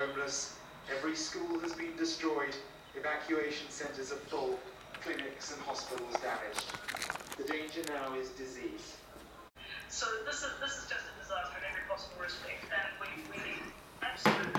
Homeless, every school has been destroyed, evacuation centres are full, clinics and hospitals damaged. The danger now is disease. So this is this is just a disaster in every possible respect, and we, we need absolute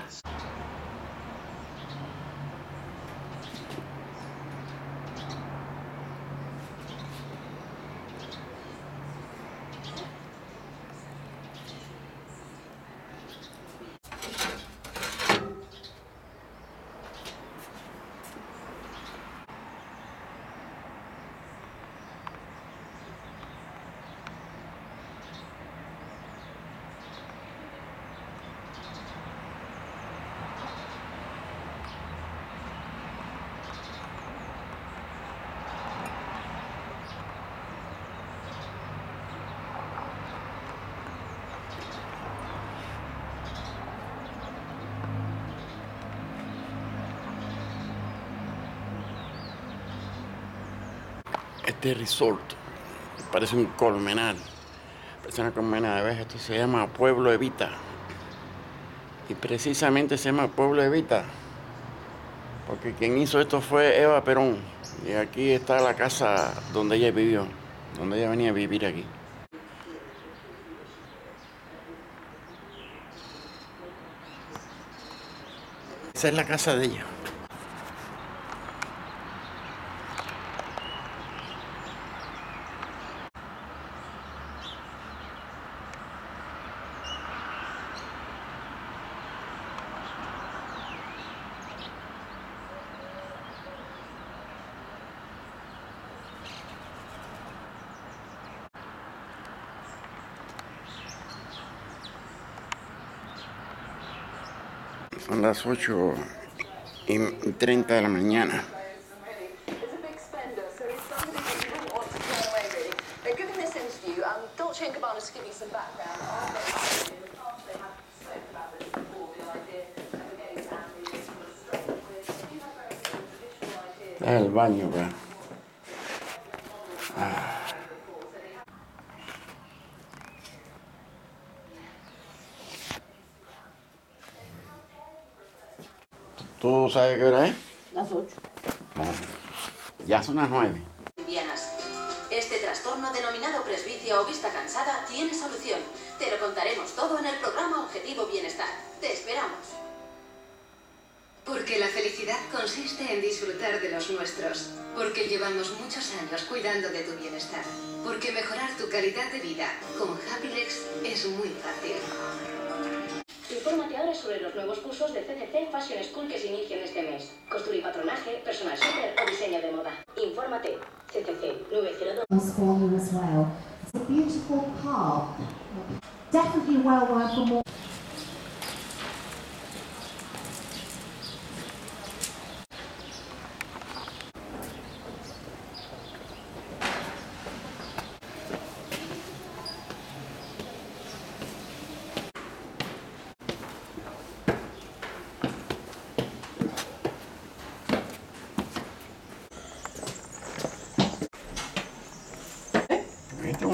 Este resort parece un colmenar, parece una colmena de abejas. Esto se llama Pueblo Evita. Y precisamente se llama Pueblo Evita, porque quien hizo esto fue Eva Perón. Y aquí está la casa donde ella vivió, donde ella venía a vivir aquí. Esa es la casa de ella. Son las 8 y 30 de la mañana. It's a big ¿Tú sabes qué hora es? Las ocho. Ya son las 9. Lesbianas. Este trastorno denominado presbicia o vista cansada tiene solución. Te lo contaremos todo en el programa Objetivo Bienestar. Te esperamos. Porque la felicidad consiste en disfrutar de los nuestros. Porque llevamos muchos años cuidando de tu bienestar. Porque mejorar tu calidad de vida con Happylex es muy fácil. Infórmate sobre los nuevos cursos de CCC Fashion School que se inician este mes. Costura y patronaje, personal shopper o diseño de moda. Infórmate. CCC 902. was for you as well. It's a beautiful park. Definitely well worth a more.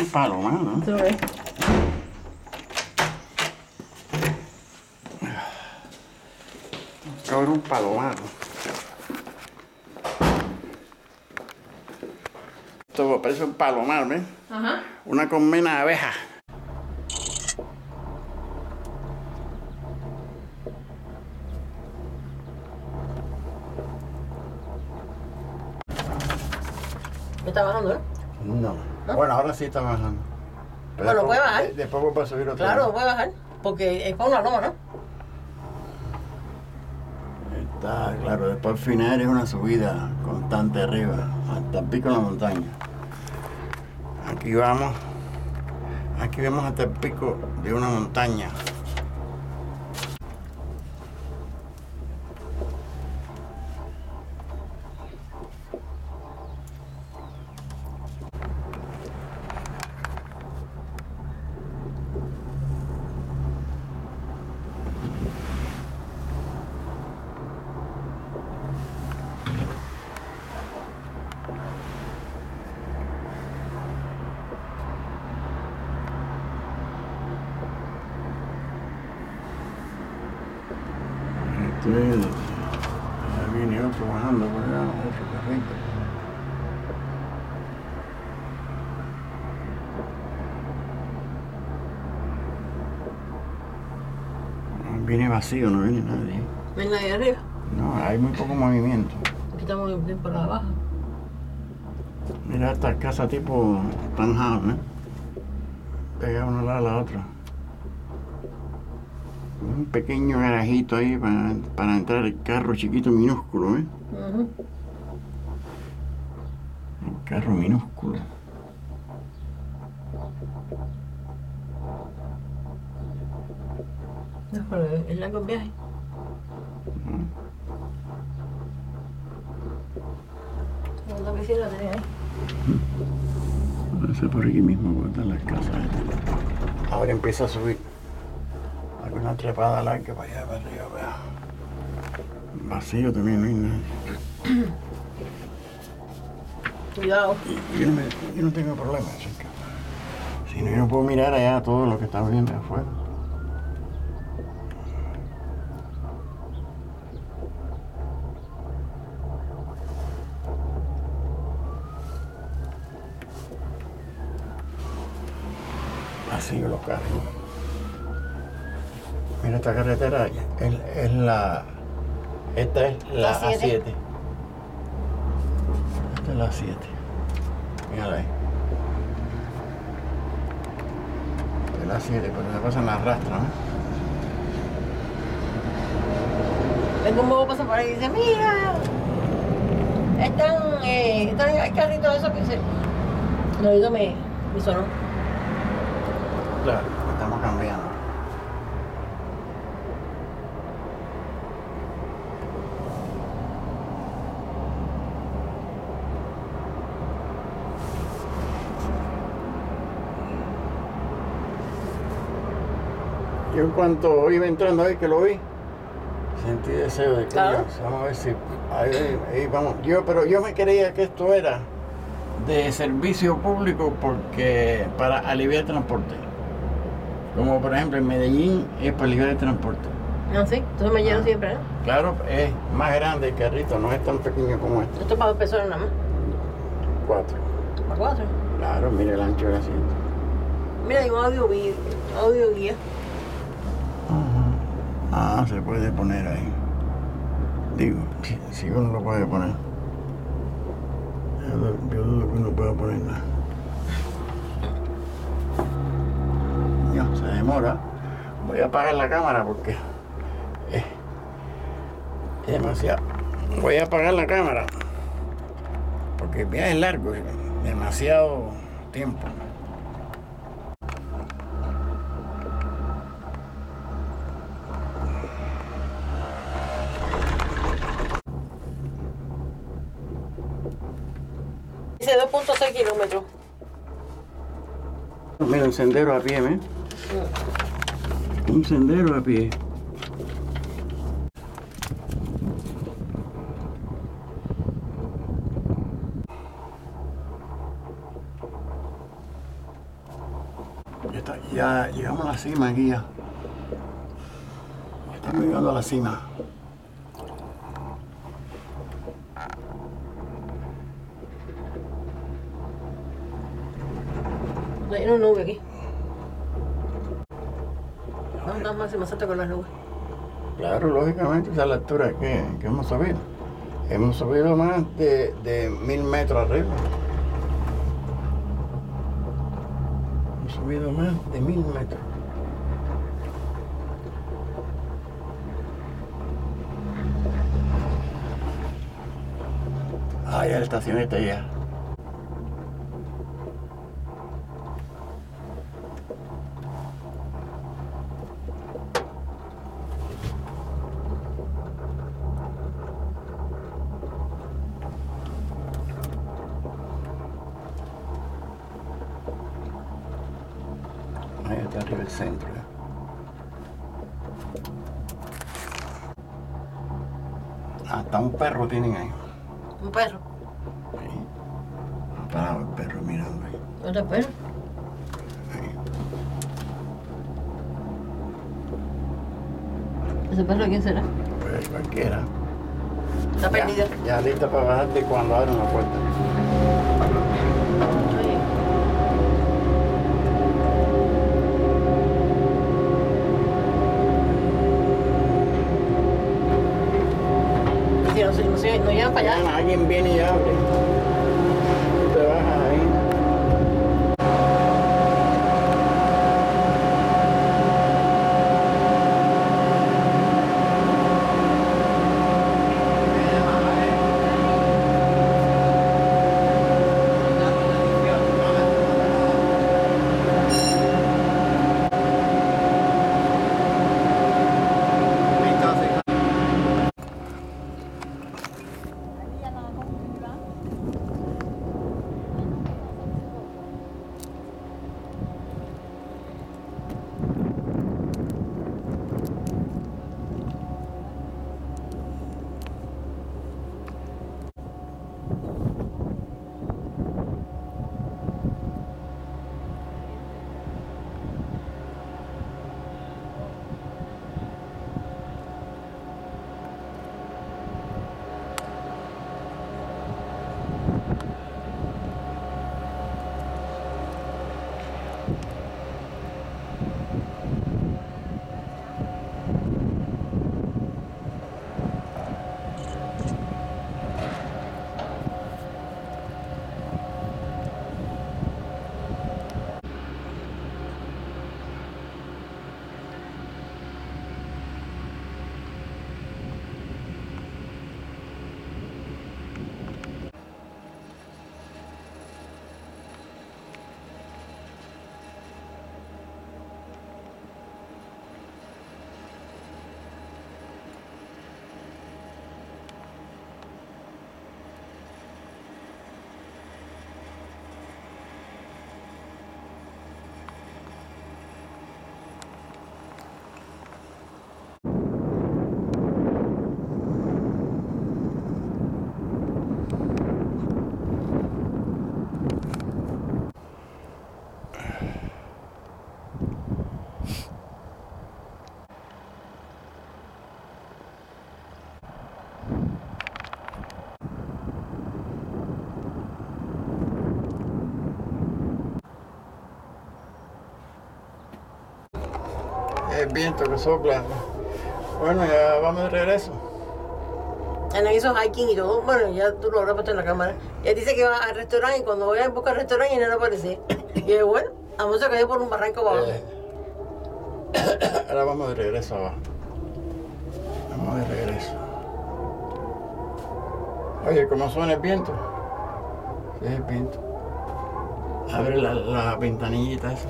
Un palo, ¿no? Eso es. Cabrón, un palomar. Esto parece un palomar, ¿ves? Ajá. Una colmena de abejas. Está bajando, ¿no? No. Bueno, ahora sí está bajando. Pero Bueno, después- puede bajar. de- Después vuelve a subir otra Claro, vez. puede bajar. Porque es para una loma, ¿no? Está, claro, después al final es una subida constante arriba, hasta el pico de la montaña. Aquí vamos, aquí vemos hasta el pico de una montaña. Estoy, ya viene otro bajando por allá, otro carrito. Viene vacío, no viene nadie. Venga ahí arriba. No, hay muy poco movimiento. Aquí estamos bien por abajo. Mira esta casa tipo townhouse, ¿eh? Pegada una de la otra. Un pequeño garajito ahí para, para entrar el carro chiquito minúsculo, ¿eh? El carro minúsculo. No, pero es largo el viaje. ¿Cuántas piscinas tenés ahí? Debe ser por aquí mismo, están las casas. Ahora empieza a subir. Una trepada larga para allá, para arriba, vea. Vacío también, no hay nadie. Cuidado. Yo no, me- yo no tengo problema, que... Si no, yo no puedo mirar allá todo lo que está viendo afuera. Vacío los carros. Mira esta carretera, es, la... Esta es la La siete. A7. Esta es la 7. Mírala ahí. Es la 7, pero la cosa la arrastra, ¿no? Ven un bobo pasa por ahí y dice, mira, están, eh, están hay carritos de esos que se... El oído me, me sonó. Claro, estamos cambiando. Yo en cuanto iba entrando ahí que lo vi, sentí deseo de que Claro. ya, vamos a ver si ahí, ahí vamos. Yo, pero yo me creía que esto era de servicio público porque para aliviar el transporte. Como por ejemplo en Medellín es para aliviar el transporte. No, sí, entonces me lleno siempre, ¿no? Claro, es más grande el carrito, no es tan pequeño como este. Esto es para dos personas nada más. Cuatro. Para cuatro. Claro, mire el ancho del asiento. Mira, hay un audio, audio guía. Ah, se puede poner ahí. Digo, si, si uno lo puede poner. Yo, du- yo dudo que uno pueda poner nada. No, se demora. Voy a apagar la cámara porque es, es demasiado. Voy a apagar la cámara porque el viaje es largo, demasiado tiempo. Un sendero a pie, ¿eh? Un sendero a pie. Ya, llegamos a la cima. Ya Estamos llegando a la cima. Hay una nube aquí. Dar más y más alto con las nubes. Claro, lógicamente, esa es la altura que, que hemos subido. Hemos subido más de, mil metros arriba. Hemos subido más de mil metros. Ah, ya la estacioneta ya. Arriba el centro. ¿eh? Hasta un perro tienen ahí. Un perro. Ha parado el perro mirando ahí. ¿Otro perro? ¿Ese perro quién será? Pues cualquiera. Está Ya, perdida. ya lista para bajarte cuando abran la puerta. Alguien viene y abre. El viento que sopla. Bueno, ya vamos de regreso. Ana hizo hiking y todo. Bueno, ya tú lo habrás puesto en la cámara. Ella dice que va al restaurante y cuando voy a buscar el restaurante y no aparece. Y yo, bueno, vamos a caer por un barranco abajo. Eh, ahora vamos de regreso abajo. Vamos de regreso. Oye, ¿cómo suena el viento? Sí, el viento. Abre la, la ventanillita esa.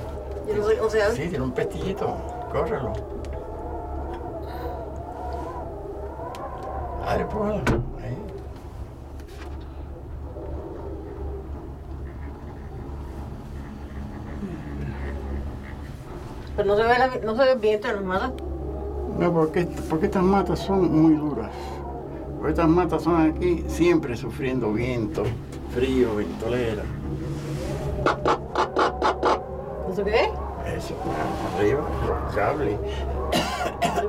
No sé. Sí, tiene un pestillito. Córrelo. Abre, póngala. Ahí. Pero no se ve, la- no se ve el viento en las matas. No, porque, porque estas matas son muy duras. Porque estas matas son aquí siempre sufriendo viento, frío, ventolera. ¿Eso qué es? Eso, cables.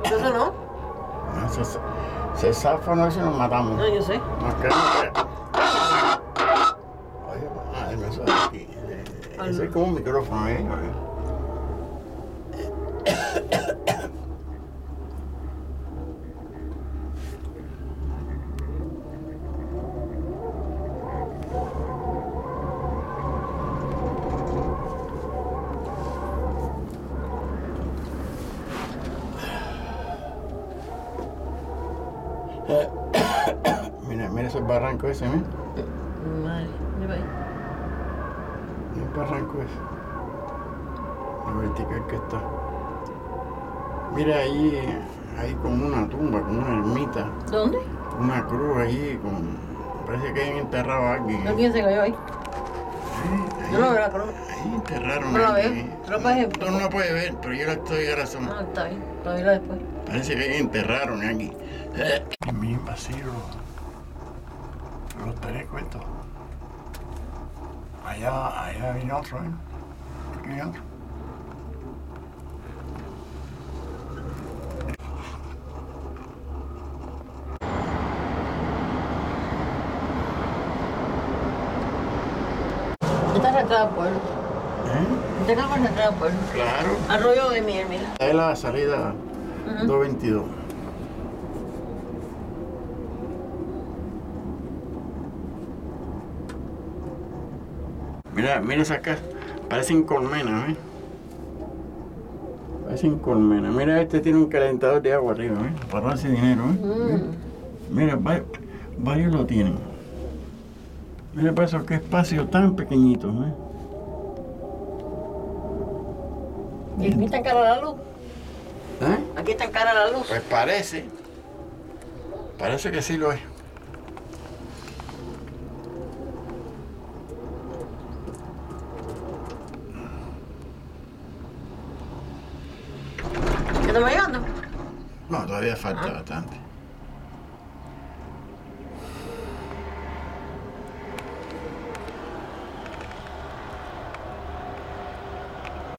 Eso no. No, se, se zafa, no, si nos matamos. No, yo sé. Nos quedamos que- Oye, madre. Mira, mira ese barranco ese, mira. Madre, mira ahí. El barranco ese. Lo vertical que está. Mira ahí, ahí como una tumba, como una ermita, ¿Dónde? una cruz ahí, con, parece que hayan enterrado a alguien. ¿No quién se cayó ahí? Ahí, Yo no veo la cruz. ahí enterraron No la veo. alguien. ¿Tú la puedes ver? Tú no la puedes ver, pero yo la estoy ahora son- Ah, está bien. Para verla después. Parece que enterraron aquí. Eh, bien vacío. Los tres cuentos. Allá, allá viene otro, ¿eh? Aquí hay otro. Entrada pueblo. ¿Eh? La entrada pueblo. Claro. Arroyo de miel, mira. Esta es la salida 222. Mira, mira esa casa. Parecen colmenas, ¿eh? Parecen colmenas. Mira, este tiene un calentador de agua arriba, ¿eh? Para darse dinero, ¿eh? Mira, va- varios lo tienen. Mira, para eso, qué espacio tan pequeñito, ¿eh? Y aquí está cara la luz. ¿Eh? Aquí está cara la luz. Pues parece. Parece que sí lo es. ¿Qué estamos llegando? No, todavía falta.